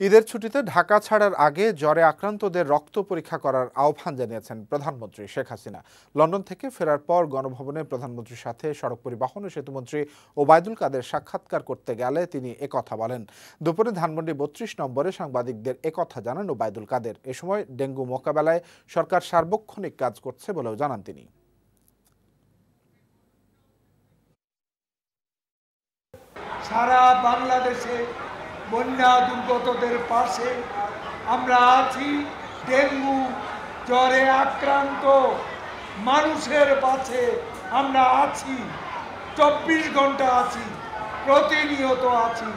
ঈদের ছুটিতে ঢাকা ছাড়ার আগে জ্বরে আক্রান্তদের রক্ত পরীক্ষা করার আহ্বান জানিয়েছেন প্রধানমন্ত্রী শেখ হাসিনা। লন্ডন থেকে ফেরার পর গণভবনে প্রধানমন্ত্রীর সাথে সড়ক পরিবহন ও সেতুমন্ত্রী ওবায়দুল কাদের সাক্ষাৎকার করতে গেলে তিনি একথা বলেন। দুপুরে ধানমন্ডি বত্রিশ নম্বরে সাংবাদিকদের একথা জানান ওবায়দুল কাদের। এ সময় ডেঙ্গু মোকাবেলায় সরকার সার্বক্ষণিক কাজ করছে বলেও জানান তিনি। সারা বাংলাদেশে বন্যা দুর্গতদের পাশে আমরা আছি। ডেঙ্গু জ্বরে আক্রান্ত মানুষের পাশে আমরা আছি। চব্বিশ ঘণ্টা আছি, প্রতিনিয়ত আছি।